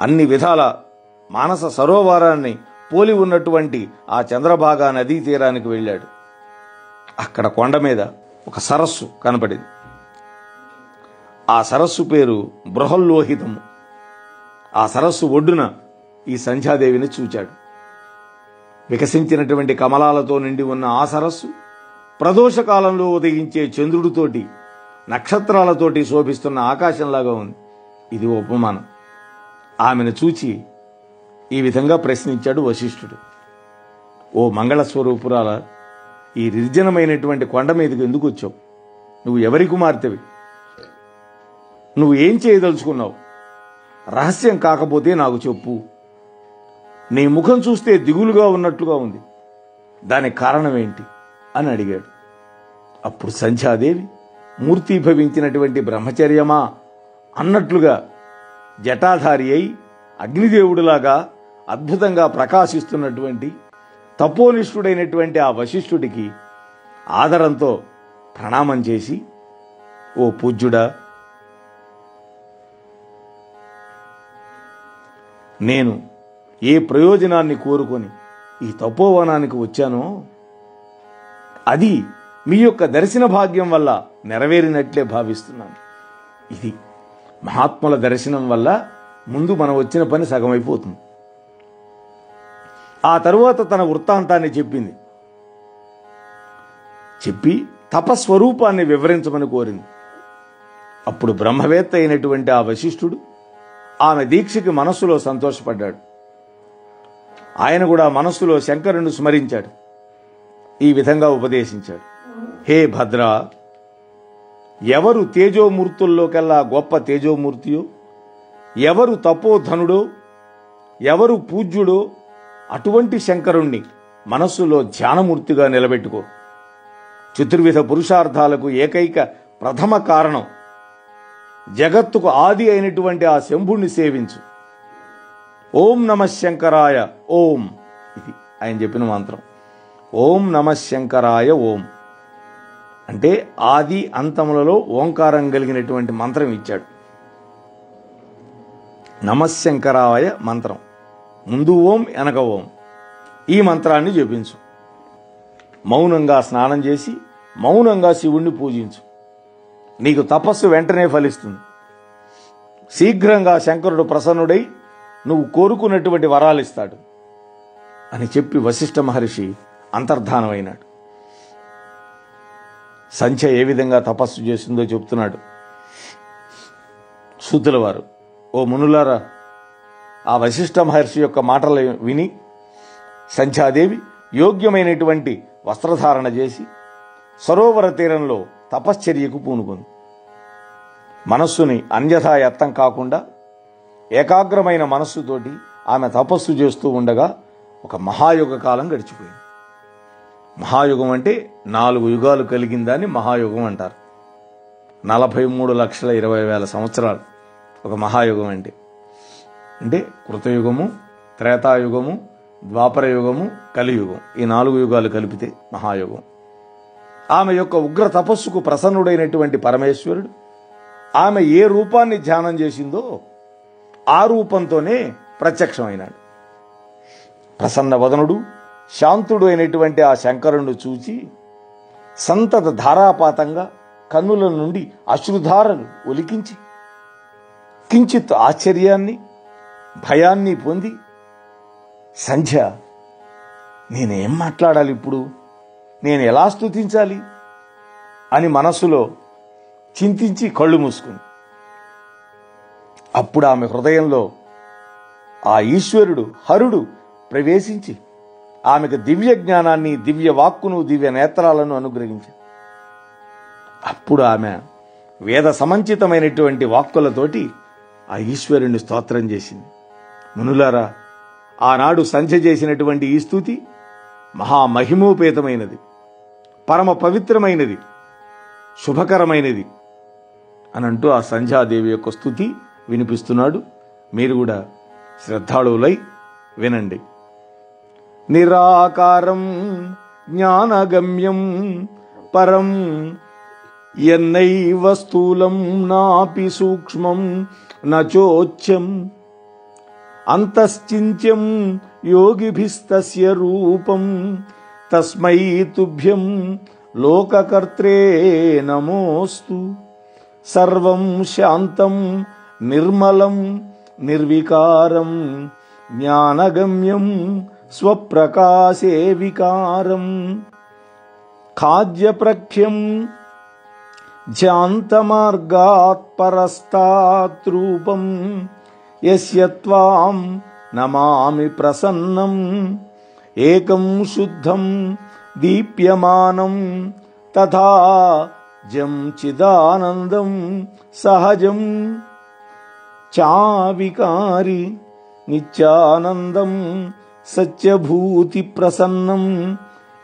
అన్ని విధాల మానస సరోవరాన్ని పోలి ఉన్నటువంటి ఆ చంద్రభాగా నదీ తీరానికి వెళ్ళాడు. అక్కడ కొండ మీద ఒక సరస్సు కనపడింది. ఆ సరస్సు పేరు బృహల్లోహితము. ఆ సరస్సు ఒడ్డున ఈ సంధ్యాదేవిని చూచాడు. వికసించినటువంటి కమలాలతో నిండి ఉన్న ఆ సరస్సు ప్రదోషకాలంలో ఉదయించే చంద్రుడితోటి నక్షత్రాలతోటి శోభిస్తున్న ఆకాశంలాగా ఉంది. ఇది ఉపమానం. ఆమెను చూచి ఈ విధంగా ప్రశ్నించాడు వశిష్ఠుడు. ఓ మంగళ స్వరూపురాల ఈ నిర్జనమైనటువంటి కొండ మీదకి ఎందుకు వచ్చావు? నువ్వు ఎవరి కుమార్తెవి? నువ్వు ఏం చేయదలుచుకున్నావు? రహస్యం కాకపోతే నాకు చెప్పు. నీ ముఖం చూస్తే దిగులుగా ఉన్నట్లుగా ఉంది. దానికి కారణం ఏంటి? అని అడిగాడు. అప్పుడు సంధ్యాదేవి మూర్తిభవించినటువంటి బ్రహ్మచర్యమా? అన్నట్లుగా జటాధారి అయి అగ్నిదేవుడిలాగా అద్భుతంగా ప్రకాశిస్తున్నటువంటి తపోనిష్ఠుడైనటువంటి ఆ వశిష్ఠుడికి ఆదరంతో ప్రణామం చేసి ఓ పూజ్యుడా నేను ఏ ప్రయోజనాన్ని కోరుకొని ఈ తపోవనానికి వచ్చానో అది మీ యొక్క దర్శన భాగ్యం వల్ల నెరవేరినట్లే భావిస్తున్నాను. ఇది మహాత్ముల దర్శనం వల్ల ముందు మనం వచ్చిన పని సగమైపోతుంది. ఆ తరువాత తన వృత్తాంతాన్ని చెప్పింది. చెప్పి తపస్వరూపాన్ని వివరించమని కోరింది. అప్పుడు బ్రహ్మవేత్త అయినటువంటి ఆ వశిష్ఠుడు ఆమె దీక్షకి మనస్సులో సంతోషపడ్డాడు. ఆయన కూడా మనస్సులో శంకరుని స్మరించాడు. ఈ విధంగా ఉపదేశించాడు. హే భద్ర ఎవరు తేజోమూర్తుల్లోకెల్లా గొప్ప తేజోమూర్తియో? ఎవరు తపోధనుడో? ఎవరు పూజ్యుడో? అటువంటి శంకరుణ్ణి మనస్సులో ధ్యానమూర్తిగా నిలబెట్టుకో. చతుర్విధ పురుషార్థాలకు ఏకైక ప్రథమ కారణం జగత్తుకు ఆది అయినటువంటి ఆ శంభుణ్ణి సేవించు. ఓం నమ శంకరాయ ఓం ఇది ఆయన చెప్పిన మంత్రం. ఓం నమ శంకరాయ ఓం. అంటే ఆది అంతములలో ఓంకారం కలిగినటువంటి మంత్రం ఇచ్చాడు. నమశంకరావయ మంత్రం. ముందు ఓం వెనక ఓం. ఈ మంత్రాన్ని జపించు. మౌనంగా స్నానం చేసి మౌనంగా శివుణ్ణి పూజించు. నీకు తపస్సు వెంటనే ఫలిస్తుంది. శీఘ్రంగా శంకరుడు ప్రసన్నుడై నువ్వు కోరుకున్నటువంటి వరాలు ఇస్తాడు అని చెప్పి వశిష్ఠ మహర్షి అంతర్ధానమైనాడు. సంచ ఏ విధంగా తపస్సు చేసిందో చెప్తున్నాడు. సూతుల వారు ఓ మునులారా ఆ వశిష్ఠ మహర్షి యొక్క మాటలు విని సంధ్యాదేవి యోగ్యమైనటువంటి వస్త్రధారణ చేసి సరోవర తీరంలో తపశ్చర్యకు పూనుకుంది. మనస్సుని అన్యథా ఎత్తం కాకుండా ఏకాగ్రమైన మనస్సుతోటి ఆమె తపస్సు చేస్తూ ఉండగా ఒక మహాయుగ కాలం గడిచిపోయింది. మహాయుగం అంటే నాలుగు యుగాలు కలిగిందని మహాయుగం అంటారు. నలభై మూడు లక్షల ఇరవై వేల సంవత్సరాలు ఒక మహాయుగం అంటే. అంటే కృతయుగము త్రేతాయుగము ద్వాపర యుగము కలియుగం. ఈ నాలుగు యుగాలు కలిపితే మహాయుగం. ఆమె యొక్క ఉగ్ర తపస్సుకు ప్రసన్నుడైనటువంటి పరమేశ్వరుడు ఆమె ఏ రూపాన్ని ధ్యానం చేసిందో ఆ రూపంతోనే ప్రత్యక్షమైనాడు. ప్రసన్న వదనుడు శాంతుడు అయినటువంటి ఆ శంకరుణ్ణి చూచి సంతత ధారాపాతంగా కన్నుల నుండి అశ్రుధారలు ఒలికించి కించిత్ ఆశ్చర్యాన్ని భయాన్ని పొంది సంధ్య నేనేం మాట్లాడాలి ఇప్పుడు? నేను ఎలా స్తుతించాలి? అని మనస్సులో చింతించి కళ్ళు మూసుకుంది. అప్పుడు ఆమె హృదయంలో ఆ ఈశ్వరుడు హరుడు ప్రవేశించి ఆమెకు దివ్య జ్ఞానాన్ని దివ్య వాక్కును దివ్య నేత్రాలను అనుగ్రహించాడు అప్పుడు ఆమె వేద సమంచితమైనటువంటి వాక్కులతోటి ఆ ఈశ్వరుని స్తోత్రం చేసింది. మునులారా ఆనాడు సంధ్య చేసినటువంటి ఈ స్థుతి మహామహిమోపేతమైనది పరమ పవిత్రమైనది శుభకరమైనది అని అంటూ ఆ సంధ్యాదేవి యొక్క స్థుతి వినిపిస్తున్నాడు. మీరు కూడా శ్రద్ధాళువులై వినండి. నిరాకారం జ్ఞానగమ్యం పరం ఎన్నైవ స్థూలం నాపి సూక్ష్మం నచోచ్యం అంతశ్చింత్యం యోగిభిస్తస్య రూపం తస్మై తుభ్యం లోకకర్త్రే నమోస్తు సర్వం శాంతం నిర్మలం నిర్వికారం జ్ఞానగమ్యం స్వప్రకాశే వికారం. ఖాద్యప్రఖ్యం ధ్యాంతమార్గాత్ పరస్తాత్ రూపం. యస్య త్వాం నమామి ప్రసన్నం. ఏకం శుద్ధం దీప్యమానం. తథా జం చిదానందం సహజం. చావికారి నిత్యానందం సత్యభూతి ప్రసన్నం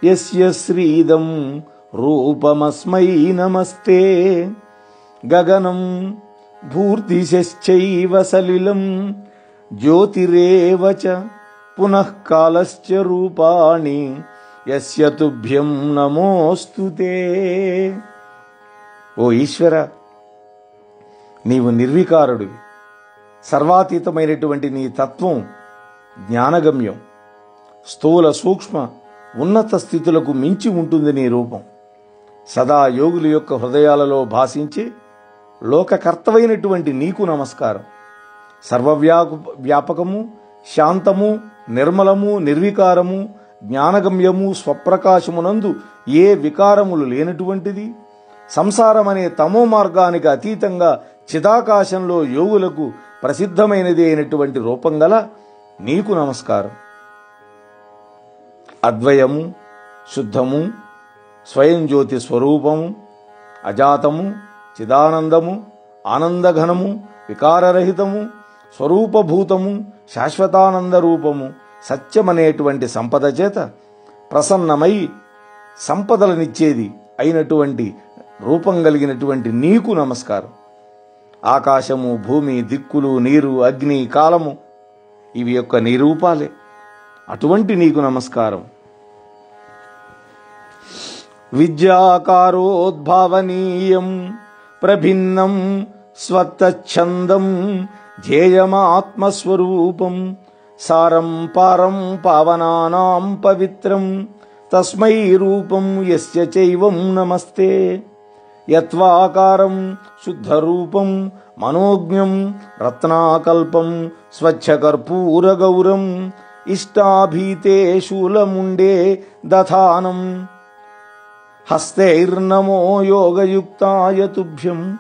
యస్య శ్రీదం రూపమస్మై నమస్తే. గగనం భూర్దిశశ్చైవ సలిలం జ్యోతిరేవ చ పునః కాలశ్చ రూపాణి యస్య తుభ్యం నమోస్తుతే ఓ ఈశ్వర నీవు నిర్వికారుడివి. సర్వాతీతమైనటువంటి నీ తత్వం జ్ఞానగమ్యం స్థూల సూక్ష్మ ఉన్నత స్థితులకు మించి ఉంటుంది నీ రూపం. సదా యోగుల యొక్క హృదయాలలో భాషించి లోకకర్తవైనటువంటి నీకు నమస్కారం. సర్వవ్యాపు వ్యాపకము శాంతము నిర్మలము నిర్వికారము జ్ఞానగమ్యము స్వప్రకాశమునందు ఏ వికారములు లేనటువంటిది? సంసారమనే తమో మార్గానికి అతీతంగా చిదాకాశంలో యోగులకు ప్రసిద్ధమైనది అయినటువంటి రూపం గల నీకు నమస్కారం. అద్వయము శుద్ధము స్వయం జ్యోతి స్వరూపము అజాతము చిదానందము ఆనందఘనము వికారరహితము స్వరూపభూతము శాశ్వతానంద రూపము సత్యమనేటువంటి సంపద చేత ప్రసన్నమై సంపదలనిచ్చేది అయినటువంటి రూపం కలిగినటువంటి నీకు నమస్కారం. ఆకాశము భూమి దిక్కులు నీరు అగ్ని కాలము ఇవి యొక్క నిరూపాలే. అటువంటి నీకు నమస్కారం. విద్యాకారోద్భావనీయం ప్రభిన్నం స్వత్తఛందం ధ్యేయమాత్మస్వరూపం సారం పారం పావనానాం పవిత్రం తస్మై రూపం యస్య చైవం నమస్తే. यत्त्वाकारम् शुद्धरूपम् मनोज्ञम् रत्नाकल्पम् स्वच्छकर्पूरगौरम् इष्टाभीते शूलमुण्डे दधानम् हस्तैर्नमो योगयुक्ताय तुभ्यम्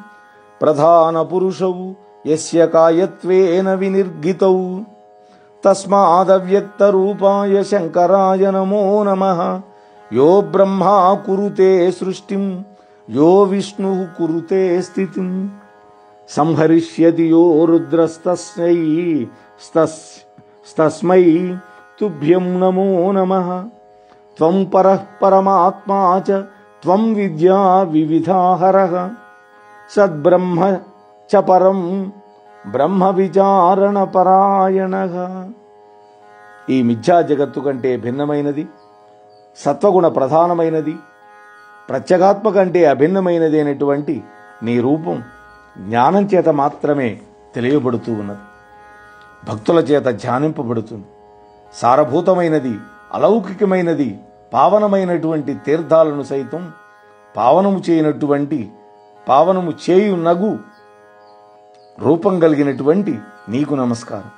प्रधानपुरुषौ यस्य कायत्वेन विनिर्गितौ। तस्मादव्यक्तरूपाय शङ्कराय नमो नमः। यो ब्रह्मा कुरुते सृष्टिम् యో విష్ణు కురుతే స్థితిం. సంహరిష్యతి యో రుద్రస్తస్మై స్తస్ తుభ్యం నమో నమః. త్వం పరః పరమాత్మా చ త్వం విద్యా వివిధాహర సద్బ్రహ్మ చ పరం బ్రహ్మ విచారణ పరాయణ. ఈ మిథ్యా జగత్తు కంటే భిన్నమైనది సత్వగుణ ప్రధానమైనది ప్రత్యేగాత్మ కంటే అభిన్నమైనది అయినటువంటి నీ రూపం జ్ఞానం చేత మాత్రమే తెలియబడుతూ ఉన్నది. భక్తుల చేత ధ్యానింపబడుతుంది. సారభూతమైనది అలౌకికమైనది పావనమైనటువంటి తీర్థాలను సైతం పావనము చేయనటువంటి పావనము చేయు నగు రూపం కలిగినటువంటి నీకు నమస్కారం.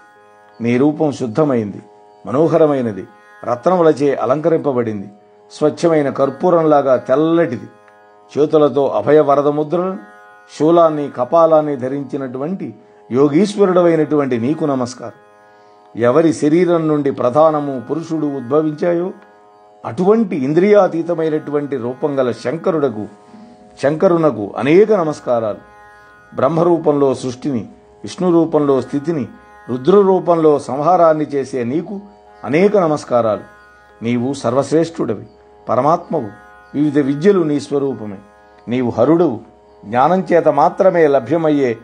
నీ రూపం శుద్ధమైంది మనోహరమైనది రత్నములచే అలంకరింపబడింది. స్వచ్ఛమైన కర్పూరంలాగా తెల్లటిది. చేతులతో అభయ వరద ముద్రను శూలాన్ని కపాలాన్ని ధరించినటువంటి యోగీశ్వరుడవైనటువంటి నీకు నమస్కారం. ఎవరి శరీరం నుండి ప్రధానము పురుషుడు ఉద్భవించాయో అటువంటి ఇంద్రియాతీతమైనటువంటి రూపం గల శంకరుడకు శంకరునకు అనేక నమస్కారాలు. బ్రహ్మరూపంలో సృష్టిని విష్ణు రూపంలో స్థితిని రుద్ర రూపంలో సంహారాన్ని చేసే నీకు అనేక నమస్కారాలు. నీవు సర్వశ్రేష్ఠుడవి. పరమాత్మవు. వివిధ విద్యలు నీ స్వరూపమే. నీవు హరుడవు. జ్ఞానం చేత మాత్రమే లభ్యమయ్యే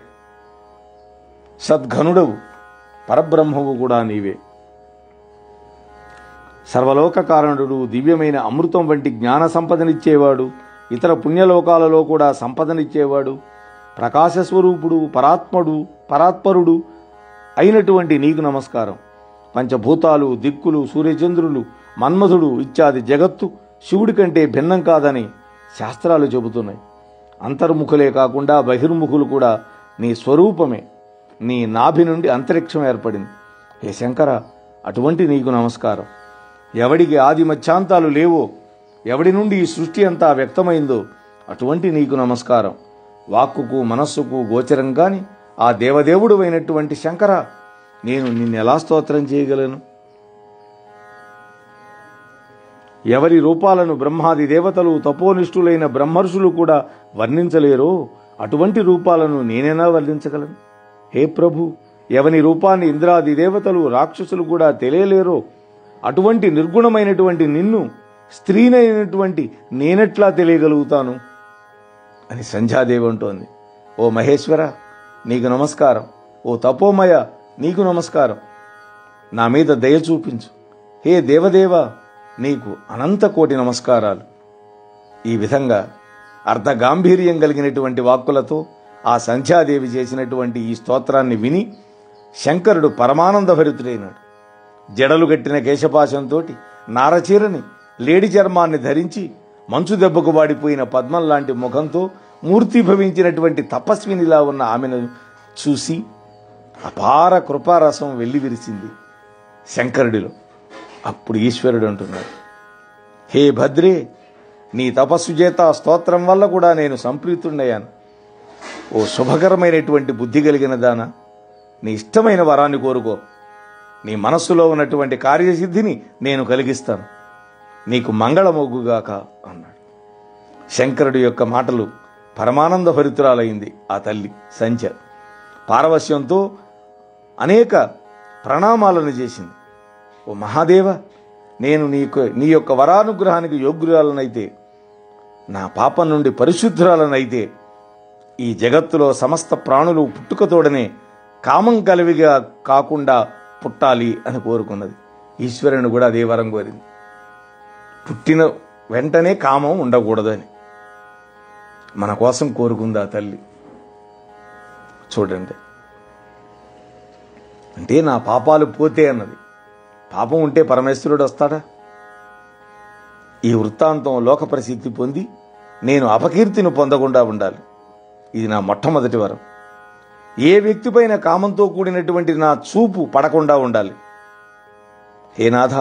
సద్ఘనుడవు. పరబ్రహ్మవు కూడా నీవే. సర్వలోక కారణుడు దివ్యమైన అమృతం వంటి జ్ఞాన సంపదనిచ్చేవాడు. ఇతర పుణ్యలోకాలలో కూడా సంపదనిచ్చేవాడు. ప్రకాశస్వరూపుడు పరాత్ముడు పరాత్పరుడు అయినటువంటి నీకు నమస్కారం. పంచభూతాలు దిక్కులు సూర్యచంద్రులు మన్మధుడు ఇత్యాది జగత్తు శివుడి కంటే భిన్నం కాదని శాస్త్రాలు చెబుతున్నాయి. అంతర్ముఖులే కాకుండా బహిర్ముఖులు కూడా నీ స్వరూపమే. నీ నాభి నుండి అంతరిక్షం ఏర్పడింది. హే శంకర అటువంటి నీకు నమస్కారం. ఎవడికి ఆది మధ్యాంతాలు లేవో ఎవడి నుండి ఈ సృష్టి అంతా వ్యక్తమైందో అటువంటి నీకు నమస్కారం. వాక్కుకు మనస్సుకు గోచరం కాని ఆ దేవదేవుడు అయినటువంటి శంకర నేను నిన్నెలా స్తోత్రం చేయగలను? ఎవరి రూపాలను బ్రహ్మాది దేవతలు తపోనిష్ఠులైన బ్రహ్మర్షులు కూడా వర్ణించలేరో అటువంటి రూపాలను నేనైనా వర్ణించగలను. హే ప్రభు ఎవని రూపాన్ని ఇంద్రాది దేవతలు రాక్షసులు కూడా తెలియలేరో అటువంటి నిర్గుణమైనటువంటి నిన్ను స్త్రీనైనటువంటి నేనెట్లా తెలియగలుగుతాను? అని సంధ్యాదేవి అంటోంది. ఓ మహేశ్వర నీకు నమస్కారం. ఓ తపోమయ నీకు నమస్కారం. నా మీద దయ చూపించు. హే దేవదేవ నీకు అనంత కోటి నమస్కారాలు. ఈ విధంగా అర్ధగాంభీర్యం కలిగినటువంటి వాక్కులతో ఆ సంధ్యాదేవి చేసినటువంటి ఈ స్తోత్రాన్ని విని శంకరుడు పరమానందభరితుడైనాడు. జడలు గట్టిన కేశపాశంతో నారచీరని లేడి చర్మాన్ని ధరించి మంచు దెబ్బకు వాడిపోయిన పద్మం లాంటి ముఖంతో మూర్తిభవించినటువంటి తపస్వినిలా ఉన్న ఆమెను చూసి అపార కృపారసం వెల్లివిరిసింది శంకరుడిలో. అప్పుడు ఈశ్వరుడు అంటున్నాడు హే భద్రి నీ తపస్సు చేత స్తోత్రం వల్ల కూడా నేను సంప్రీతుండయ్యాను ఓ శుభకరమైనటువంటి బుద్ధి కలిగిన దాన నీ ఇష్టమైన వరాన్ని కోరుకో. నీ మనస్సులో ఉన్నటువంటి కార్యసిద్ధిని నేను కలిగిస్తాను. నీకు మంగళమొగ్గుగాక అన్నాడు. శంకరుడి యొక్క మాటలు పరమానంద భరితురాలైంది ఆ తల్లి సంచ. పారవశ్యంతో అనేక ప్రణామాలను చేసింది. ఓ మహాదేవ నేను నీకు నీ యొక్క వరానుగ్రహానికి యోగ్యురాలనైతే నా పాపం నుండి పరిశుద్ధురాలనైతే ఈ జగత్తులో సమస్త ప్రాణులు పుట్టుకతోడనే కామం కలివిగా కాకుండా పుట్టాలి అని కోరుకున్నది. ఈశ్వరుని కూడా అదే వరం కోరింది. పుట్టిన వెంటనే కామం ఉండకూడదని మన కోసం కోరుకుందా తల్లి? చూడండి. అంటే నా పాపాలు పోతే అన్నది. పాపం ఉంటే పరమేశ్వరుడు వస్తాడా? ఈ వృత్తాంతం లోక ప్రసిద్ధి పొంది నేను అపకీర్తిని పొందకుండా ఉండాలి. ఇది నా మొట్టమొదటి వరం. ఏ వ్యక్తిపైన కామంతో కూడినటువంటి నా చూపు పడకుండా ఉండాలి. హే నాథ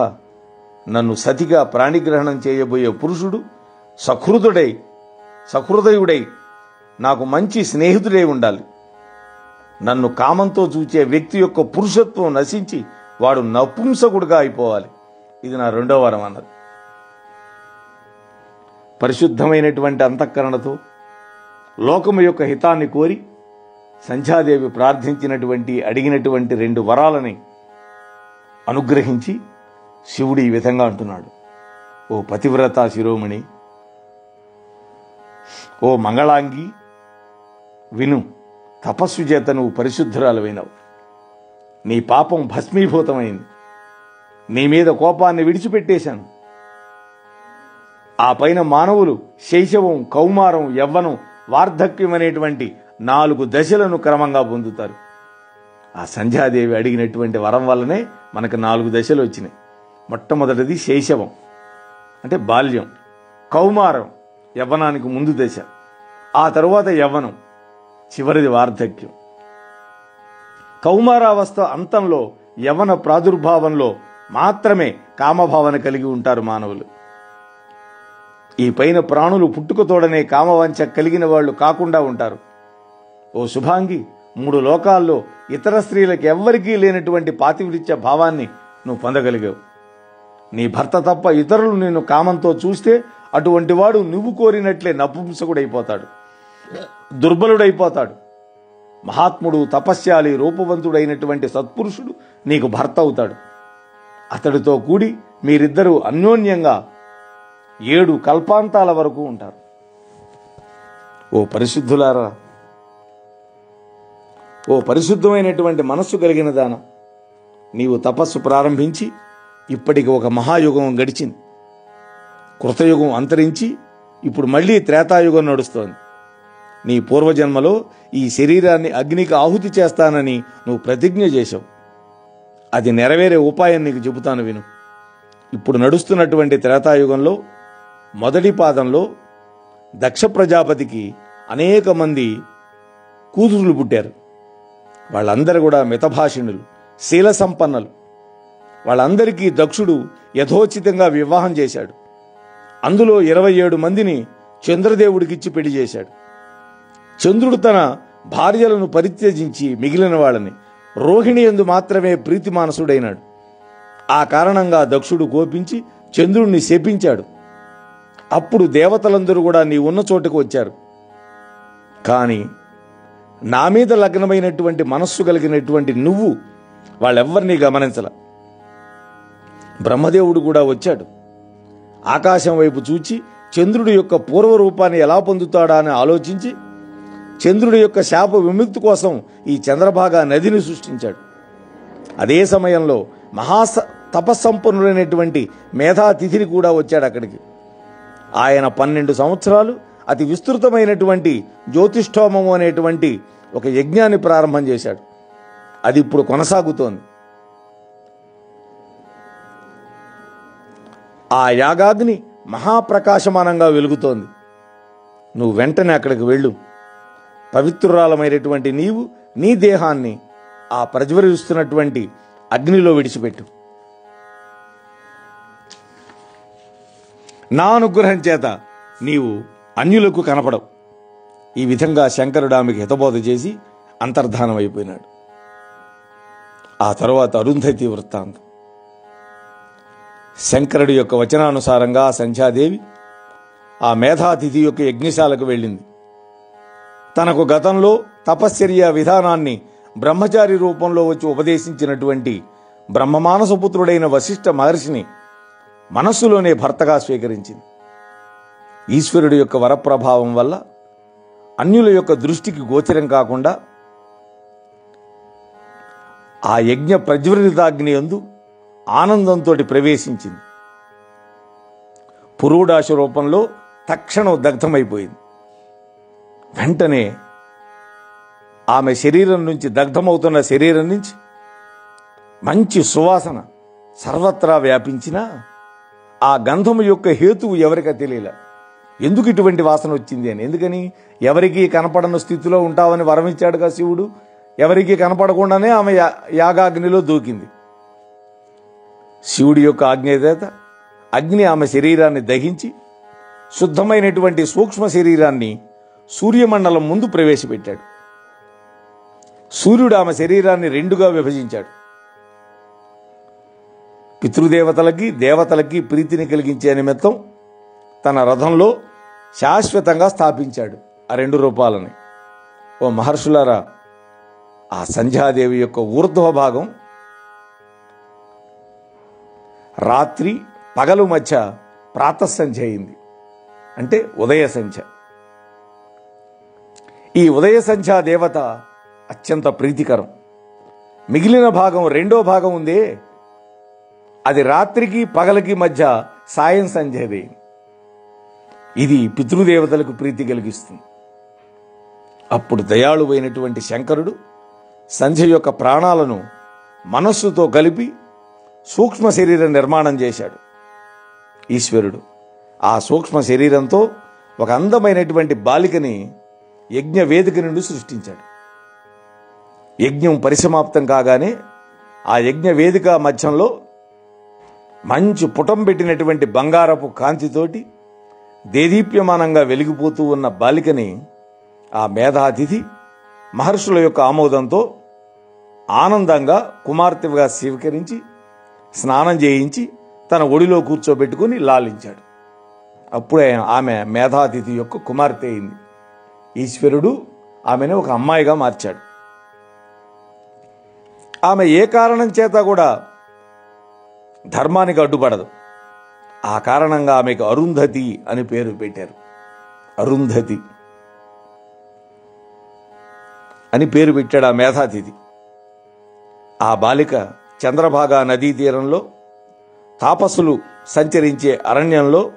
నన్ను సతిగా ప్రాణిగ్రహణం చేయబోయే పురుషుడు సహృదుడై సహృదయుడై నాకు మంచి స్నేహితుడై ఉండాలి. నన్ను కామంతో చూచే వ్యక్తి యొక్క పురుషత్వం నశించి వాడు నపుంసకుడుగా అయిపోవాలి. ఇది నా రెండో వరం అన్నది. పరిశుద్ధమైనటువంటి అంతఃకరణతో లోకము యొక్క హితాన్ని కోరి సంధ్యాదేవి ప్రార్థించినటువంటి అడిగినటువంటి రెండు వరాలని అనుగ్రహించి శివుడు ఈ విధంగా అంటున్నాడు. ఓ పతివ్రత శిరోమణి ఓ మంగళాంగి విను తపస్సు చేత నువ్వు పరిశుద్ధురాలమైనవు నీ పాపం భస్మీభూతమైంది. నీ మీద కోపాన్ని విడిచిపెట్టేశాను. ఆ పైన మానవులు శైశవం కౌమారం యవ్వనం వార్ధక్యం అనేటువంటి నాలుగు దశలను క్రమంగా పొందుతారు. ఆ సంధ్యాదేవి అడిగినటువంటి వరం వల్లనే మనకు నాలుగు దశలు వచ్చినాయి. మొట్టమొదటిది శైశవం అంటే బాల్యం కౌమారం యవ్వనానికి ముందు దశ ఆ తరువాత యవ్వనం చివరిది వార్ధక్యం. కౌమారావస్థ అంతంలో యవన ప్రాదుర్భావంలో మాత్రమే కామభావన కలిగి ఉంటారు మానవులు. ఈ పైన ప్రాణులు పుట్టుకతోడనే కామవంచ కలిగిన వాళ్ళు కాకుండా ఉంటారు. ఓ శుభాంగి మూడు లోకాల్లో ఇతర స్త్రీలకు ఎవ్వరికీ లేనటువంటి పాతివృత్య భావాన్ని నువ్వు పొందగలిగావు. నీ భర్త తప్ప ఇతరులు నిన్ను కామంతో చూస్తే అటువంటి వాడు నువ్వు కోరినట్లే నపుంసకుడైపోతాడు. దుర్బలుడైపోతాడు. మహాత్ముడు తపస్యాలి రూపవంతుడైనటువంటి సత్పురుషుడు నీకు భర్త అవుతాడు అతడితో కూడి మీరిద్దరూ అన్యోన్యంగా ఏడు కల్పాంతాల వరకు ఉంటారు. ఓ పరిశుద్ధులారా ఓ పరిశుద్ధమైనటువంటి మనస్సు కలిగిన దాన నీవు తపస్సు ప్రారంభించి ఇప్పటికి ఒక మహాయుగం గడిచింది. కృతయుగం అంతరించి ఇప్పుడు మళ్ళీ త్రేతాయుగం నడుస్తోంది. నీ పూర్వజన్మలో ఈ శరీరాన్ని అగ్నికి ఆహుతి చేస్తానని నువ్వు ప్రతిజ్ఞ చేశావు. అది నెరవేరే ఉపాయం నీకు చెబుతాను విను. ఇప్పుడు నడుస్తున్నటువంటి త్రేతాయుగంలో మొదటి పాదంలో దక్ష ప్రజాపతికి అనేక మంది కూతురులు పుట్టారు. వాళ్ళందరూ కూడా మితభాషిణులు శీల సంపన్నులు. వాళ్ళందరికీ దక్షుడు యథోచితంగా వివాహం చేశాడు. అందులో ఇరవై ఏడు మందిని చంద్రదేవుడికిచ్చి పెళ్ళి చేశాడు. చంద్రుడు తన భార్యలను పరిత్యజించి మిగిలిన వాళ్ళని రోహిణి ఎందు మాత్రమే ప్రీతి మానసుడైనాడు ఆ కారణంగా దక్షుడు కోపించి చంద్రుణ్ణి శపించాడు. అప్పుడు దేవతలందరూ కూడా నీ ఉన్న చోటుకు వచ్చారు. కానీ నా మీద లగ్నమైనటువంటి మనస్సు కలిగినటువంటి నువ్వు వాళ్ళెవ్వరినీ గమనించల. బ్రహ్మదేవుడు కూడా వచ్చాడు. ఆకాశం వైపు చూచి చంద్రుడి యొక్క పూర్వ రూపాన్ని ఎలా పొందుతాడా అని ఆలోచించి చంద్రుడి యొక్క శాప విముక్తి కోసం ఈ చంద్రభాగా నదిని సృష్టించాడు. అదే సమయంలో మహాస తపస్సంపన్నుడైనటువంటి మేధాతిథిని కూడా వచ్చాడు అక్కడికి. ఆయన పన్నెండు సంవత్సరాలు అతి విస్తృతమైనటువంటి జ్యోతిష్ఠోమము అనేటువంటి ఒక యజ్ఞాన్ని ప్రారంభం చేశాడు. అది ఇప్పుడు కొనసాగుతోంది. ఆ యాగాగ్ని మహాప్రకాశమానంగా వెలుగుతోంది. నువ్వు వెంటనే అక్కడికి వెళ్ళు. పవిత్రురాలమైనటువంటి నీవు నీ దేహాన్ని ఆ ప్రజ్వరిస్తున్నటువంటి అగ్నిలో విడిచిపెట్టు. నా అనుగ్రహం చేత నీవు అన్యులకు కనపడవు. ఈ విధంగా శంకరుడు ఆమెకి హితబోధ చేసి అంతర్ధానం అయిపోయినాడు. ఆ తర్వాత అరుంధతి వృత్తాంతం. శంకరుడి యొక్క వచనానుసారంగా సంధ్యాదేవి ఆ మేధాతిథి యొక్క యజ్ఞశాలకు వెళ్ళింది. తనకు గతంలో తపశ్చర్య విధానాన్ని బ్రహ్మచారి రూపంలో వచ్చి ఉపదేశించినటువంటి బ్రహ్మమానసపుత్రుడైన వశిష్ఠ మహర్షిని మనస్సులోనే భర్తగా స్వీకరించింది. ఈశ్వరుడి యొక్క వరప్రభావం వల్ల అన్యుల యొక్క దృష్టికి గోచరం కాకుండా ఆ యజ్ఞ ప్రజ్వలితాగ్ని యందు ఆనందంతో ప్రవేశించింది. పురూడాశ రూపంలో తక్షణం దగ్ధమైపోయింది. వెంటనే ఆమె శరీరం నుంచి దగ్ధమవుతున్న శరీరం నుంచి మంచి సువాసన సర్వత్రా వ్యాపించినా ఆ గంధము యొక్క హేతువు ఎవరికా తెలియలే. ఎందుకు ఇటువంటి వాసన వచ్చింది అని? ఎందుకని? ఎవరికి కనపడని స్థితిలో ఉంటావని వరం ఇచ్చాడుగా శివుడు. ఎవరికి కనపడకుండానే ఆమె యా- యాగాగ్నిలో దూకింది. శివుడి యొక్క ఆజ్ఞేత అగ్ని ఆమె శరీరాన్ని దహించి శుద్ధమైనటువంటి సూక్ష్మ శరీరాన్ని సూర్యమండలం ముందు ప్రవేశపెట్టాడు. సూర్యుడు ఆమె శరీరాన్ని రెండుగా విభజించాడు. పితృదేవతలకి దేవతలకి ప్రీతిని కలిగించే నిమిత్తం తన రథంలో శాశ్వతంగా స్థాపించాడు ఆ రెండు రూపాలని. ఓ మహర్షులారా ఆ సంధ్యాదేవి యొక్క ఊర్ధ్వ భాగం రాత్రి పగలు మధ్య ప్రాతసంధ్య అయింది. అంటే ఉదయ సంధ్య. ఈ ఉదయ సంధ్యా దేవత అత్యంత ప్రీతికరం. మిగిలిన భాగం రెండో భాగం ఉందే అది రాత్రికి పగలకి మధ్య సాయం సంధ్యది ఇది పితృదేవతలకు ప్రీతి కలిగిస్తుంది. అప్పుడు దయాళువైనటువంటి శంకరుడు సంధ్య యొక్క ప్రాణాలను మనస్సుతో కలిపి సూక్ష్మ శరీరం నిర్మాణం చేశాడు. ఈశ్వరుడు ఆ సూక్ష్మ శరీరంతో ఒక అందమైనటువంటి బాలికని యజ్ఞ వేదిక నుండి సృష్టించాడు. యజ్ఞం పరిసమాప్తం కాగానే ఆ యజ్ఞ వేదిక మధ్యంలో మంచి పుటం పెట్టినటువంటి బంగారపు కాంతితోటి దేదీప్యమానంగా వెలిగిపోతూ ఉన్న బాలికని ఆ మేధాతిథి మహర్షుల యొక్క ఆమోదంతో ఆనందంగా కుమార్తెగా స్వీకరించి స్నానం చేయించి తన ఒడిలో కూర్చోబెట్టుకుని లాలించాడు. అప్పుడే ఆమె మేధాతిథి యొక్క కుమార్తె అయింది. ఈశ్వరుడు ఆమెను ఒక అమ్మాయిగా మార్చాడు. ఆమె ఏ కారణం చేత కూడా ధర్మానికి అడ్డుపడదు. ఆ కారణంగా ఆమెకు అరుంధతి అని పేరు పెట్టారు. అరుంధతి అని పేరు పెట్టాడు ఆ మేధాతిథి. ఆ బాలిక చంద్రభాగా నదీ తీరంలో తాపసులు సంచరించే అరణ్యంలో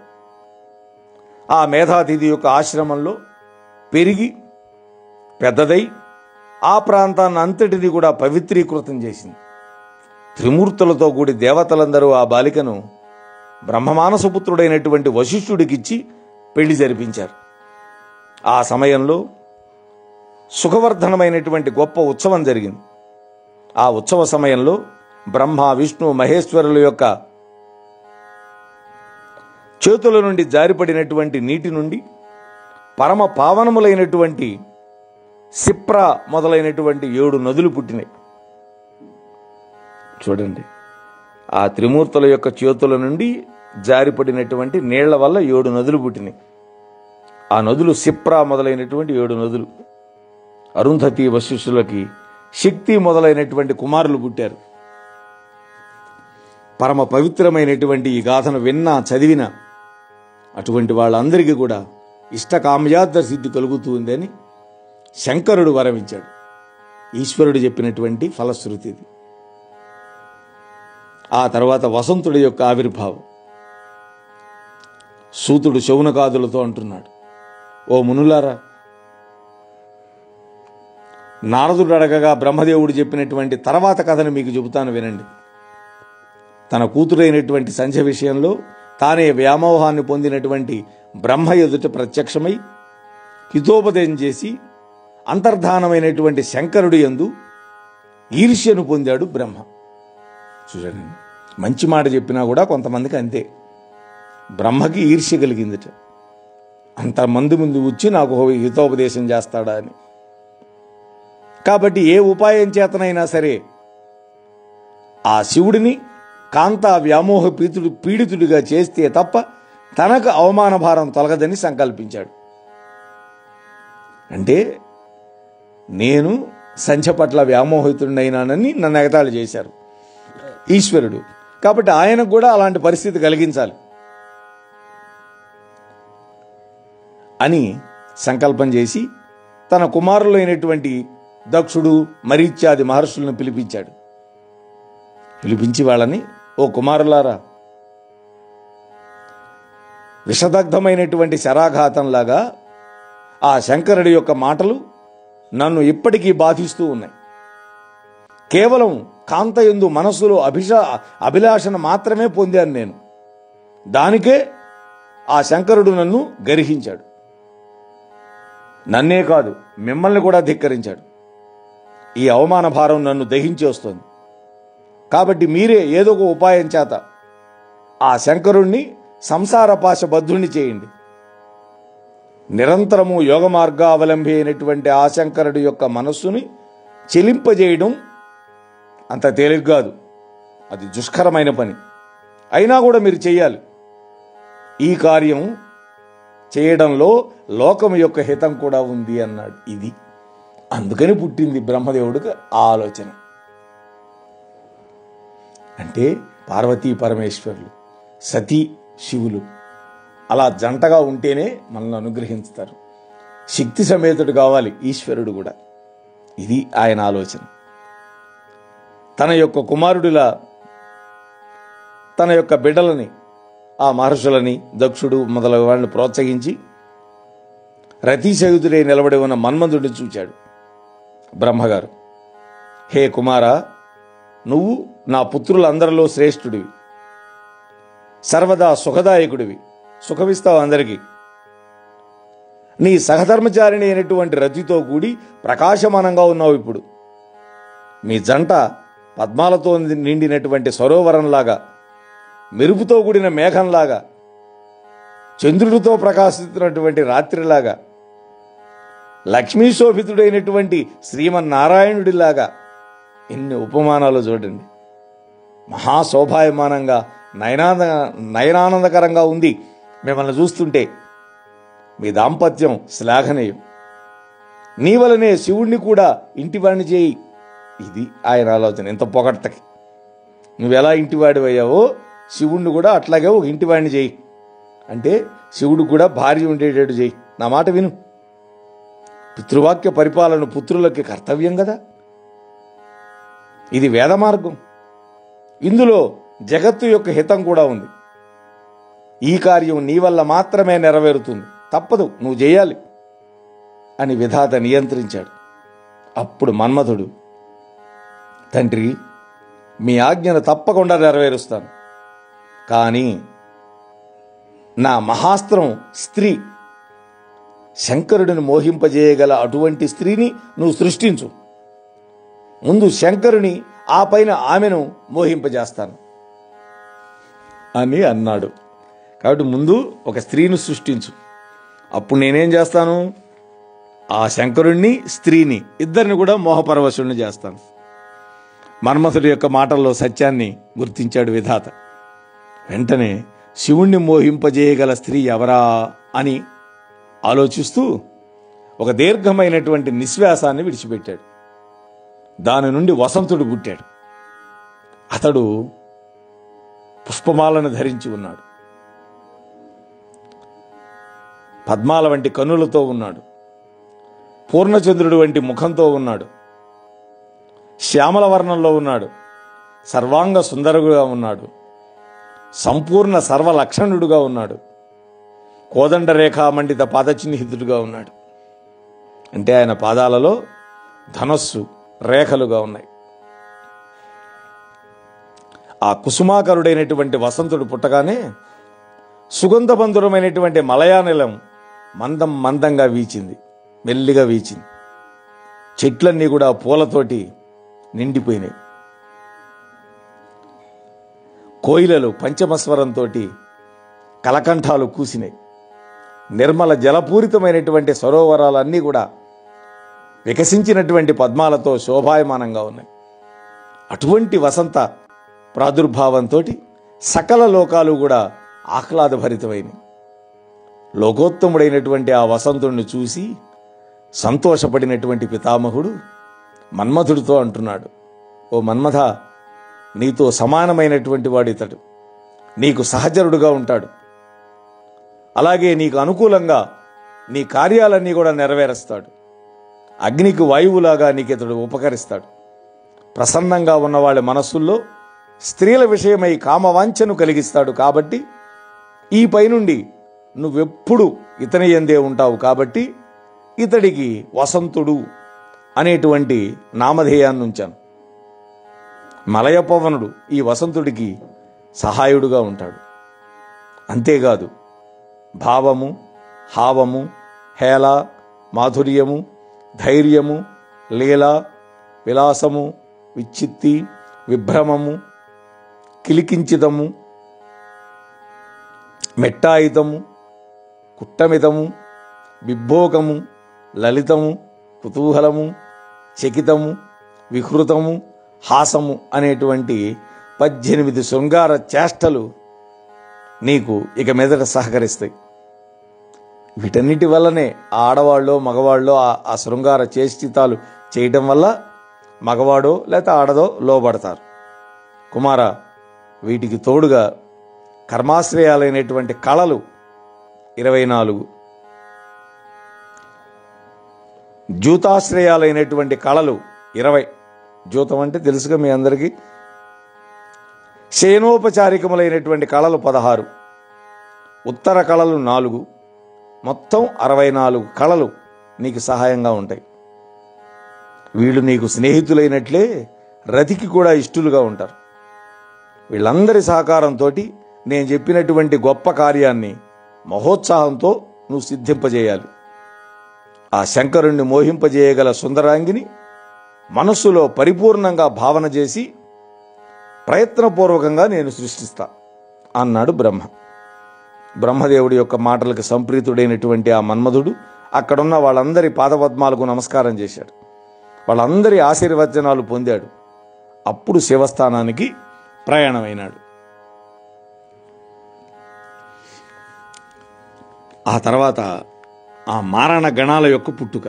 ఆ మేధాతిథి యొక్క ఆశ్రమంలో పెరిగి పెద్దదై ఆ ప్రాంతాన్ని అంతటిని కూడా పవిత్రీకృతం చేసింది. త్రిమూర్తులతో కూడి దేవతలందరూ ఆ బాలికను బ్రహ్మమానసపుత్రుడైనటువంటి వశిష్ఠుడికిచ్చి పెళ్ళి జరిపించారు. ఆ సమయంలో సుఖవర్ధనమైనటువంటి గొప్ప ఉత్సవం జరిగింది. ఆ ఉత్సవ సమయంలో బ్రహ్మ విష్ణు మహేశ్వరుల యొక్క చేతుల నుండి జారిపడినటువంటి నీటి నుండి పరమ పావనములైనటువంటి సిప్ర మొదలైనటువంటి ఏడు నదులు పుట్టినాయి. చూడండి. ఆ త్రిమూర్తుల యొక్క చేతుల నుండి జారిపడినటువంటి నీళ్ళ వల్ల ఏడు నదులు పుట్టినాయి. ఆ నదులు సిప్ర మొదలైనటువంటి ఏడు నదులు. అరుంధతి వశిష్ఠులకి శక్తి మొదలైనటువంటి కుమారులు పుట్టారు. పరమ పవిత్రమైనటువంటి ఈ గాథను విన్నా చదివిన అటువంటి వాళ్ళందరికీ కూడా ఇష్టకామ్యార్థ సిద్ధి కలుగుతుందని శంకరుడు వరమించాడు ఈశ్వరుడు చెప్పినటువంటి ఫలశ్రుతిది ఆ తర్వాత వసంతుడి యొక్క ఆవిర్భావం. సూతుడు శౌనకాదులతో అంటున్నాడు ఓ మునులారా నారదుడు అడగగా బ్రహ్మదేవుడు చెప్పినటువంటి తర్వాత కథను మీకు చెబుతాను వినండి. తన కూతురైనటువంటి సంధ్య విషయంలో తానే వ్యామోహాన్ని పొందినటువంటి బ్రహ్మ ఎదుట ప్రత్యక్షమై హితోపదేశం చేసి అంతర్ధానమైనటువంటి శంకరుడు యందు ఈర్ష్యను పొందాడు బ్రహ్మ. చూడండి మంచి మాట చెప్పినా కూడా కొంతమందికి అంతే. బ్రహ్మకి ఈర్ష్య కలిగిందిట. అంతమంది ముందు వచ్చి నాకు హితోపదేశం చేస్తాడా అని. కాబట్టి ఏ ఉపాయం చేతనైనా సరే ఆ శివుడిని కాంత వ్యామోహ పీతుడు పీడితుడిగా చేస్తే తప్ప తనకు అవమాన భారం తొలగదని సంకల్పించాడు. అంటే నేను సంధ్య పట్ల వ్యామోహితుడినైనానని నన్ను ఎగతాళి చేశారు ఈశ్వరుడు. కాబట్టి ఆయనకు కూడా అలాంటి పరిస్థితి కలిగించాలి అని సంకల్పం చేసి తన కుమారులైనటువంటి దక్షుడు మరీత్యాది మహర్షులను పిలిపించాడు. పిలిపించి వాళ్ళని ఓ కుమారులారా విషదగ్ధమైనటువంటి శరాఘాతంలాగా ఆ శంకరుడి యొక్క మాటలు నన్ను ఇప్పటికీ బాధిస్తూ ఉన్నాయి. కేవలం కాంతయందు మనస్సులో అభిషా అభిలాషను మాత్రమే పొందాను నేను. దానికే ఆ శంకరుడు నన్ను గర్హించాడు. నన్నే కాదు మిమ్మల్ని కూడా ధిక్కరించాడు. ఈ అవమాన భారం నన్ను దహించి వస్తుంది. కాబట్టి మీరే ఏదో ఒక ఉపాయం చేత ఆ శంకరుణ్ణి సంసార పాశబద్ధుణ్ణి చేయండి. నిరంతరము యోగ మార్గావలంబి అయినటువంటి ఆ శంకరుడి యొక్క మనస్సుని చెలింపజేయడం అంత తేలిక కాదు. అది దుష్కరమైన పని. అయినా కూడా మీరు చేయాలి ఈ కార్యం చేయడంలో లోకం యొక్క హితం కూడా ఉంది అన్నాడు ఇది. అందుకని పుట్టింది బ్రహ్మదేవుడికి ఆలోచన. అంటే పార్వతీ పరమేశ్వరులు సతీ శివులు. అలా జంటగా ఉంటేనే మనల్ని అనుగ్రహిస్తారు శక్తి సమేతుడు కావాలి ఈశ్వరుడు కూడా. ఇది ఆయన ఆలోచన. తన యొక్క కుమారుడిలా తన యొక్క బిడ్డలని ఆ మహర్షులని దక్షుడు మొదలగు వాళ్ళని ప్రోత్సహించి రతీశయుతుడై నిలబడి ఉన్న మన్మంతుడిని చూచాడు బ్రహ్మగారు. హే కుమారా నువ్వు నా పుత్రులందరిలో శ్రేష్ఠుడివి. సర్వదా సుఖదాయకుడివి. సుఖమిస్తావు అందరికీ. నీ సహధర్మచారిణి అయినటువంటి రతితో కూడి ప్రకాశమానంగా ఉన్నావు ఇప్పుడు. మీ జంట పద్మాలతో నిండినటువంటి సరోవరంలాగా మెరుపుతో కూడిన మేఘంలాగా చంద్రుడితో ప్రకాశిస్తున్నటువంటి రాత్రిలాగా లక్ష్మీ శోభితుడైనటువంటి శ్రీమన్నారాయణుడిలాగా ఎన్ని ఉపమానాలు చూడండి. మహాశోభాయమానంగా నయనాంద నయనానందకరంగా ఉంది. మిమ్మల్ని చూస్తుంటే మీ దాంపత్యం శ్లాఘనీయం. నీ వలనే శివుణ్ణి కూడా ఇంటివాణ్ణి చేయి. ఇది ఆయన ఆలోచన. ఇంత పొగడ్తకి. నువ్వెలా ఇంటివాడివయ్యావో శివుణ్ణి కూడా అట్లాగే ఒక ఇంటివాణ్ణి చేయి. అంటే శివుడు కూడా భార్య ఉండేటట్టు చేయి. నా మాట విను. పితృవాక్య పరిపాలన పుత్రులకి కర్తవ్యం కదా. ఇది వేద మార్గం. ఇందులో జగత్తు యొక్క హితం కూడా ఉంది. ఈ కార్యం నీ వల్ల మాత్రమే నెరవేరుతుంది. తప్పదు నువ్వు చేయాలి అని విధాత నియంత్రించాడు. అప్పుడు మన్మథుడు తండ్రి మీ ఆజ్ఞను తప్పకుండా నెరవేరుస్తాను. కానీ నా మహాస్త్రం స్త్రీ. శంకరుడిని మోహింపజేయగల అటువంటి స్త్రీని నువ్వు సృష్టించు. ముందు శంకరుని ఆ పైన ఆమెను మోహింపజేస్తాను. అని అన్నాడు. కాబట్టి ముందు ఒక స్త్రీని సృష్టించు. అప్పుడు నేనేం చేస్తాను? ఆ శంకరుణ్ణి స్త్రీని ఇద్దరిని కూడా మోహపరవశుణ్ణి చేస్తాను. మన్మథుడి యొక్క మాటల్లో సత్యాన్ని గుర్తించాడు విధాత. వెంటనే శివుణ్ణి మోహింపజేయగల స్త్రీ ఎవరా అని ఆలోచిస్తూ ఒక దీర్ఘమైనటువంటి నిశ్వాసాన్ని విడిచిపెట్టాడు. దాని నుండి వసంతుడు పుట్టాడు. అతడు పుష్పమాలను ధరించి ఉన్నాడు. పద్మాల వంటి కన్నులతో ఉన్నాడు. పూర్ణచంద్రుడు వంటి ముఖంతో ఉన్నాడు. శ్యామల వర్ణంలో ఉన్నాడు. సర్వాంగ సుందరుగా ఉన్నాడు. సంపూర్ణ సర్వలక్షణుడుగా ఉన్నాడు. కోదండరేఖామండిత పాదచిహ్నితుడుగా ఉన్నాడు. అంటే ఆయన పాదాలలో ధనస్సు రేఖలుగా ఉన్నాయి. ఆ కుసుమాకరుడైనటువంటి వసంతుడు పుట్టగానే సుగంధబంధురమైనటువంటి మలయానిలం మందం మందంగా వీచింది మెల్లిగా వీచింది. చెట్లన్నీ కూడా పూలతోటి నిండిపోయినాయి. కోయిలలు పంచమస్వరంతో కలకంఠాలు కూసినాయి. నిర్మల జలపూరితమైనటువంటి సరోవరాలన్నీ కూడా వికసించినటువంటి పద్మాలతో శోభాయమానంగా ఉన్నాయి. అటువంటి వసంత ప్రాదుర్భావంతో సకల లోకాలు కూడా ఆహ్లాదభరితమైనవి. లోకోత్తముడైనటువంటి ఆ వసంతుణ్ణి చూసి సంతోషపడినటువంటి పితామహుడు మన్మథుడితో అంటున్నాడు ఓ మన్మథ నీతో సమానమైనటువంటి వాడు ఇతడు. నీకు సహచరుడుగా ఉంటాడు. అలాగే నీకు అనుకూలంగా నీ కార్యాలన్నీ కూడా నెరవేరుస్తాడు. అగ్నికి వాయువులాగా నీకు ఇతడు ఉపకరిస్తాడు. ప్రసన్నంగా ఉన్నవాళ్ళ మనస్సుల్లో స్త్రీల విషయమై కామవాంఛను కలిగిస్తాడు కాబట్టి ఈ పైనుండి నువ్వెప్పుడు ఇతని ఎందే ఉంటావు కాబట్టి ఇతడికి వసంతుడు అనేటువంటి నామధేయాన్ని ఉంచాను. మలయపవనుడు ఈ వసంతుడికి సహాయుడుగా ఉంటాడు. అంతేకాదు భావము హావము హేళ మాధుర్యము ధైర్యము లీల విలాసము విచ్చిత్తి విభ్రమము కిలికించితము మెట్టాయితము కుట్టమితము బిబ్బోకము లలితము కుతూహలము చకితము వికృతము హాసము అనేటువంటి పద్దెనిమిది శృంగార చేష్టలు నీకు ఇక మీదట సహకరిస్తాయి. వీటన్నిటి వల్లనే ఆ ఆడవాళ్ళు మగవాళ్ళు ఆ- ఆ శృంగార చేష్టితాలు చేయటం వల్ల మగవాడో లేక ఆడదో లోబడతారు. కుమార వీటికి తోడుగా కర్మాశ్రయాలైనటువంటి కళలు ఇరవై నాలుగు. జూతాశ్రయాలైనటువంటి కళలు ఇరవై. జూతం అంటే తెలుసుగా మీ అందరికీ. శయనోపచారికములైనటువంటి కళలు పదహారు. ఉత్తర కళలు నాలుగు. మొత్తం అరవై నాలుగు కళలు నీకు సహాయంగా ఉంటాయి. వీళ్ళు నీకు స్నేహితులైనట్లే రతికి కూడా ఇష్టలుగా ఉంటారు. వీళ్ళందరి సహకారంతో నేను చెప్పినటువంటి గొప్ప కార్యాన్ని మహోత్సాహంతో నువ్వు సిద్ధింపజేయాలి. ఆ శంకరుణ్ణి మోహింపజేయగల సుందరాంగిని మనస్సులో పరిపూర్ణంగా భావన చేసి ప్రయత్నపూర్వకంగా నేను సృష్టిస్తా అన్నాడు బ్రహ్మ. బ్రహ్మదేవుడి యొక్క మాటలకు సంప్రీతుడైనటువంటి ఆ మన్మధుడు అక్కడున్న వాళ్ళందరి పాదపద్మాలకు నమస్కారం చేశాడు. వాళ్ళందరి ఆశీర్వచనాలు పొందాడు. అప్పుడు శివస్థానానికి ప్రయాణమైనాడు. ఆ తర్వాత ఆ మారణ గణాల యొక్క పుట్టుక.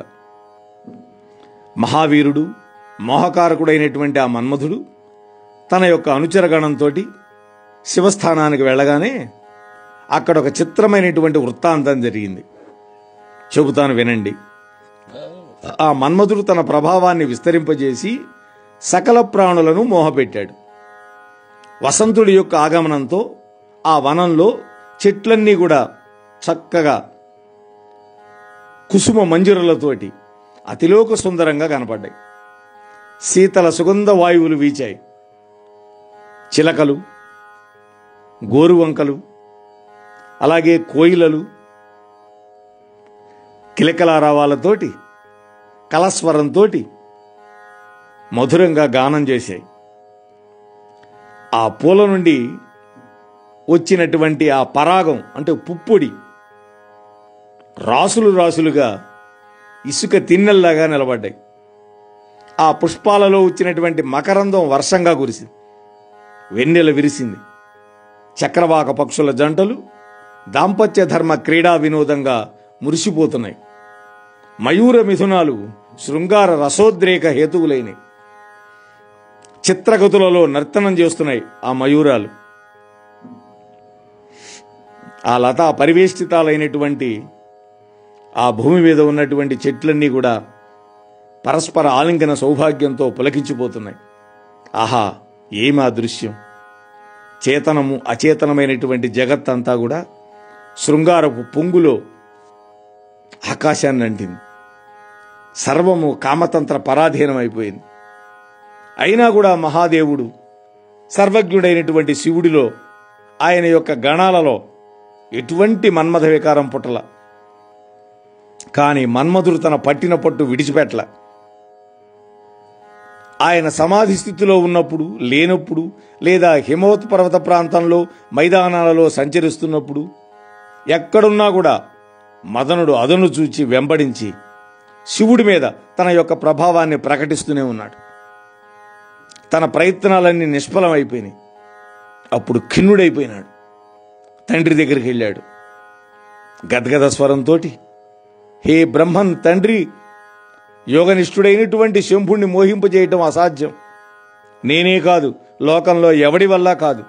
మహావీరుడు మోహకారకుడైనటువంటి ఆ మన్మధుడు తన యొక్క అనుచరగణంతో శివస్థానానికి వెళ్ళగానే అక్కడ ఒక చిత్రమైనటువంటి వృత్తాంతం జరిగింది. చెబుతాను వినండి. ఆ మన్మధుడు తన ప్రభావాన్ని విస్తరింపజేసి సకల ప్రాణులను మోహపెట్టాడు. వసంతుడి యొక్క ఆగమనంతో ఆ వనంలో చెట్లన్నీ కూడా చక్కగా కుసుమ మంజురలతోటి అతిలోక సుందరంగా కనపడ్డాయి. శీతల సుగంధ వాయువులు వీచాయి. చిలకలు గోరువంకలు అలాగే కోయిలలు కిలకలారావాలతోటి కలస్వరంతోటి మధురంగా గానం చేశాయి. ఆ పూల నుండి వచ్చినటువంటి ఆ పరాగం అంటే పుప్పొడి రాసులు రాసులుగా ఇసుక తిన్నెల్లాగా నిలబడ్డాయి. ఆ పుష్పాలలో వచ్చినటువంటి మకరందం వర్షంగా కురిసింది. వెన్నెల విరిసింది. చక్రవాక పక్షుల జంటలు దాంపత్య ధర్మ క్రీడా వినోదంగా మురిసిపోతున్నాయి. మయూర మిథునాలు శృంగార రసోద్రేక హేతువులైనవి. చిత్రగతులలో నర్తనం చేస్తున్నాయి ఆ మయూరాలు. ఆ లతా పరివేష్టితాలైనటువంటి ఆ భూమి మీద ఉన్నటువంటి చెట్లన్నీ కూడా పరస్పర ఆలింగన సౌభాగ్యంతో పులకించిపోతున్నాయి. ఆహా ఏమా దృశ్యం. చేతనము అచేతనమైనటువంటి జగత్తంతా కూడా శృంగారపు పొంగులో ఆకాశాన్ని అంటింది. సర్వము కామతంత్ర పరాధీనమైపోయింది. అయినా కూడా మహాదేవుడు సర్వజ్ఞుడైనటువంటి శివుడిలో ఆయన యొక్క గణాలలో ఎటువంటి మన్మథ వికారం పుట్టల. కానీ మన్మధుడు తన పట్టిన పట్టు విడిచిపెట్టల. ఆయన సమాధి స్థితిలో ఉన్నప్పుడు లేనప్పుడు లేదా హిమవత్ పర్వత ప్రాంతంలో మైదానాలలో సంచరిస్తున్నప్పుడు ఎక్కడున్నా కూడా మదనుడు అదను చూచి వెంబడించి శివుడి మీద తన యొక్క ప్రభావాన్ని ప్రకటిస్తూనే ఉన్నాడు. తన ప్రయత్నాలన్నీ నిష్ఫలమైపోయినాయి. అప్పుడు ఖిన్నుడైపోయినాడు. తండ్రి దగ్గరికి వెళ్ళాడు. గద్గద స్వరంతో హే బ్రహ్మన్ తండ్రి యోగనిష్ఠుడైనటువంటి శంభుణ్ణి మోహింపజేయటం అసాధ్యం. నేనే కాదు లోకంలో ఎవడి వల్ల కాదు.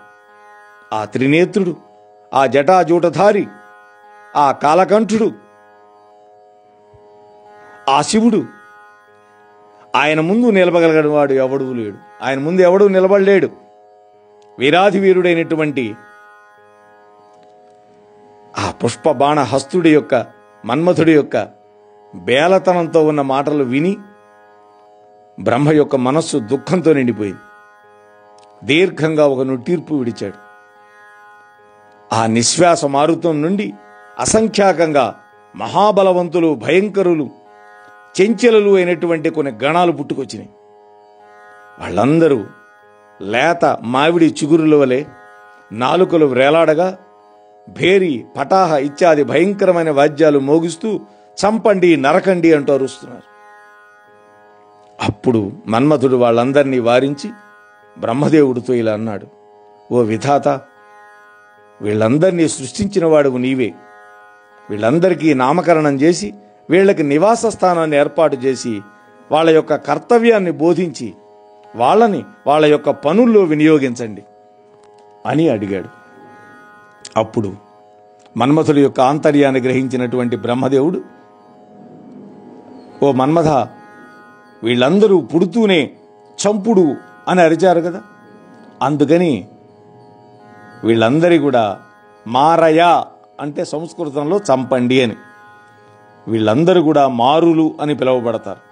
ఆ త్రినేత్రుడు ఆ జటాజూటధారి ఆ కాలకంఠుడు ఆ శివుడు. ఆయన ముందు నిలబగలిగిన వాడు ఎవడూ లేడు. ఆయన ముందు ఎవడూ నిలబడలేడు. వీరాధి వీరుడైనటువంటి ఆ పుష్ప బాణ హస్తుడి యొక్క మన్మథుడి యొక్క బేలతనంతో ఉన్న మాటలు విని బ్రహ్మ యొక్క మనస్సు దుఃఖంతో నిండిపోయింది. దీర్ఘంగా ఒక నుట్టీర్పు విడిచాడు. ఆ నిశ్వాస మారుతం నుండి అసంఖ్యాకంగా మహాబలవంతులు భయంకరులు చెంచలలు అయినటువంటి కొన్ని గణాలు పుట్టుకొచ్చినాయి. వాళ్ళందరూ లేత మావిడి చిగురుల వలె నాలుకలు వ్రేలాడగా భేరి పటాహ ఇత్యాది భయంకరమైన వాద్యాలు మోగిస్తూ చంపండి నరకండి అంటూ అరుస్తున్నారు. అప్పుడు మన్మథుడు వాళ్ళందరినీ వారించి బ్రహ్మదేవుడితో ఇలా అన్నాడు ఓ విధాత వీళ్ళందరినీ సృష్టించిన వాడువు నీవే. వీళ్ళందరికీ నామకరణం చేసి వీళ్ళకి నివాస స్థానాన్ని ఏర్పాటు చేసి వాళ్ళ యొక్క కర్తవ్యాన్ని బోధించి వాళ్ళని వాళ్ళ యొక్క పనుల్లో వినియోగించండి అని అడిగాడు. అప్పుడు మన్మథుడి యొక్క ఆంతర్యాన్ని గ్రహించినటువంటి బ్రహ్మదేవుడు ఓ మన్మథ వీళ్ళందరూ పుడుతూనే చంపుడు అని అరిచారు కదా. అందుకని వీళ్ళందరి కూడా మారయా అంటే సంస్కృతంలో చంపండి అని. వీళ్ళందరూ కూడా మారులు అని పిలువబడతారు.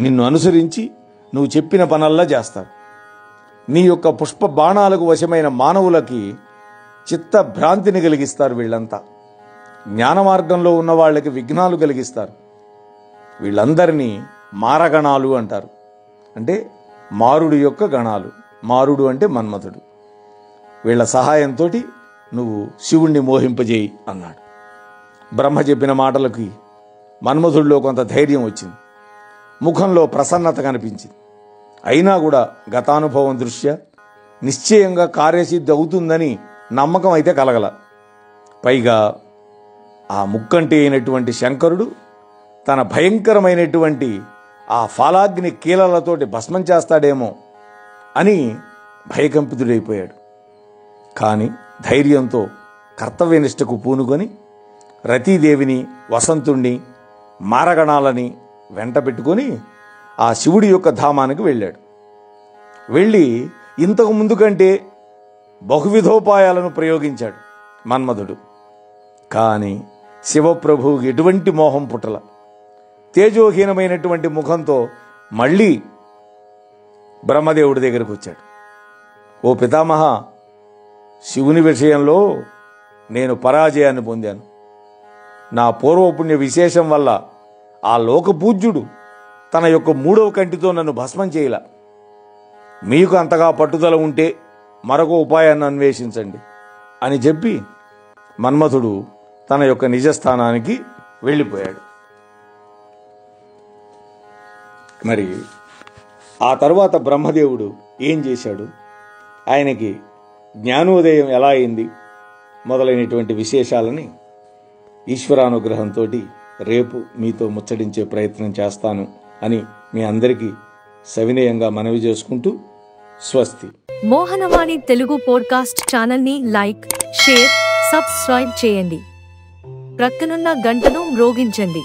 నిన్ను అనుసరించి నువ్వు చెప్పిన పనల్లా చేస్తారు. నీ యొక్క పుష్ప బాణాలకు వశమైన మానవులకి చిత్త భ్రాంతిని కలిగిస్తారు వీళ్ళంతా. జ్ఞాన మార్గంలో ఉన్న వాళ్ళకి విఘ్నాలు కలిగిస్తారు. వీళ్ళందరినీ మారగణాలు అంటారు. అంటే మారుడు యొక్క గణాలు. మారుడు అంటే మన్మథుడు. వీళ్ళ సహాయంతో నువ్వు శివుణ్ణి మోహింపజేయి అన్నాడు. బ్రహ్మ చెప్పిన మాటలకి మన్మధుడిలో కొంత ధైర్యం వచ్చింది. ముఖంలో ప్రసన్నత కనిపించింది. అయినా కూడా గతానుభవం దృష్ట్యా నిశ్చయంగా కార్యసిద్ధి అవుతుందని నమ్మకం అయితే కలగల. పైగా ఆ ముక్కంటి అయినటువంటి శంకరుడు తన భయంకరమైనటువంటి ఆ ఫాలాగ్ని కీలలతోటి భస్మం చేస్తాడేమో అని భయకంపితుడైపోయాడు. కానీ ధైర్యంతో కర్తవ్యనిష్టకు పూనుకొని రతీదేవిని వసంతుణ్ణి మారగణాలని వెంట పెట్టుకొని ఆ శివుడి యొక్క ధామానికి వెళ్ళాడు. వెళ్ళి ఇంతకు ముందు కంటే బహువిధోపాయాలను ప్రయోగించాడు మన్మధుడు. కానీ శివప్రభువుకి ఎటువంటి మోహం పుట్టల. తేజోహీనమైనటువంటి ముఖంతో మళ్ళీ బ్రహ్మదేవుడి దగ్గరకు వచ్చాడు. ఓ పితామహ శివుని విషయంలో నేను పరాజయాన్ని పొందాను. నా పూర్వపుణ్య విశేషం వల్ల ఆ లోకపూజ్యుడు తన యొక్క మూడవ కంటితో నన్ను భస్మం చేయల. మీకు అంతగా పట్టుదల ఉంటే మరొక ఉపాయాన్ని అన్వేషించండి అని చెప్పి మన్మథుడు తన యొక్క నిజస్థానానికి వెళ్ళిపోయాడు. మరి ఆ తర్వాత బ్రహ్మదేవుడు ఏం చేశాడు? ఆయనకి జ్ఞానోదయం ఎలా అయింది మొదలైనటువంటి విశేషాలని ఈశ్వరానుగ్రహంతో రేపు మీతో ముచ్చడించే ప్రయత్నం చేస్తాను అని మీ అందరికీ సవినయంగా మనవి చేసుకుంటూ స్వస్తి. మోహనవాణి తెలుగు పోడ్కాస్ట్ ఛానల్ని లైక్ షేర్ సబ్స్క్రైబ్ చేయండి. ప్రక్కనున్న గంటను మ్రోగించండి.